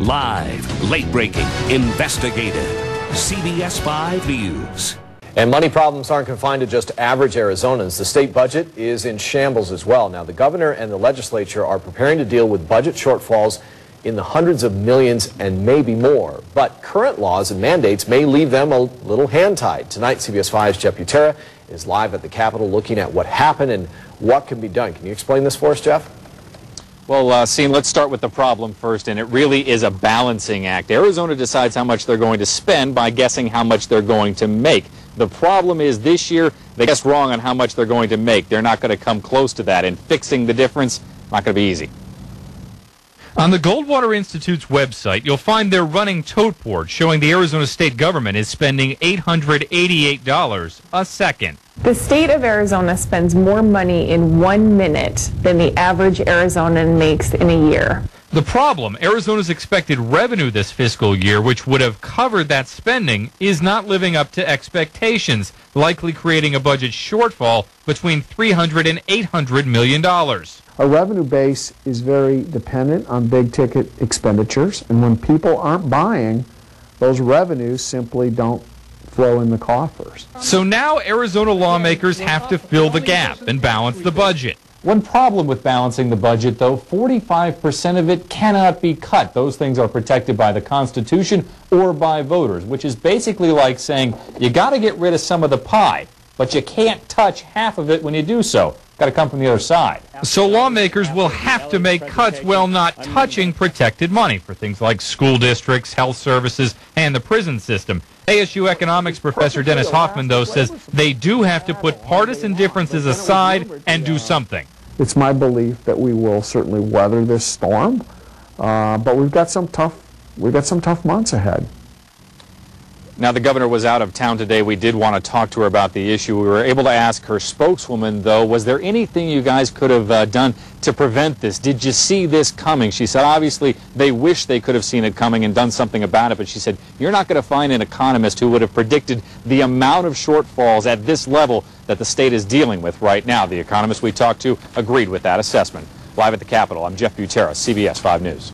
Live, late breaking, investigative. CBS 5 News. And money problems aren't confined to just average Arizonans. The state budget is in shambles as well. Now, the governor and the legislature are preparing to deal with budget shortfalls in the hundreds of millions and maybe more. But current laws and mandates may leave them a little hand-tied. Tonight, CBS 5's Jeff Butera is live at the Capitol looking at what happened and what can be done. Can you explain this for us, Jeff? Well, uh, Sean, let's start with the problem first, and it really is a balancing act. Arizona decides how much they're going to spend by guessing how much they're going to make. The problem is this year, they guessed wrong on how much they're going to make. They're not going to come close to that, and fixing the difference, not going to be easy. On the Goldwater Institute's website, you'll find their running tote board showing the Arizona state government is spending $888 a second. The state of Arizona spends more money in one minute than the average Arizonan makes in a year. The problem, Arizona's expected revenue this fiscal year, which would have covered that spending, is not living up to expectations, likely creating a budget shortfall between $300 and 800 million dollars. Our revenue base is very dependent on big ticket expenditures, and when people aren't buying, those revenues simply don't flow in the coffers. So now Arizona lawmakers have to fill the gap and balance the budget. One problem with balancing the budget, though, 45% of it cannot be cut. Those things are protected by the Constitution or by voters, which is basically like saying you got to get rid of some of the pie, but you can't touch half of it when you do so. Got to come from the other side. So lawmakers will have to make cuts while not touching protected money for things like school districts, health services, and the prison system. ASU economics professor Dennis Hoffman, though, says they do have to put partisan differences aside and do something. It's my belief that we will certainly weather this storm, uh, but we've got some tough we've got some tough months ahead. Now, the governor was out of town today. We did want to talk to her about the issue. We were able to ask her spokeswoman, though, was there anything you guys could have uh, done to prevent this? Did you see this coming? She said, obviously, they wish they could have seen it coming and done something about it, but she said, you're not going to find an economist who would have predicted the amount of shortfalls at this level that the state is dealing with right now. The economist we talked to agreed with that assessment. Live at the Capitol, I'm Jeff Butera, CBS 5 News.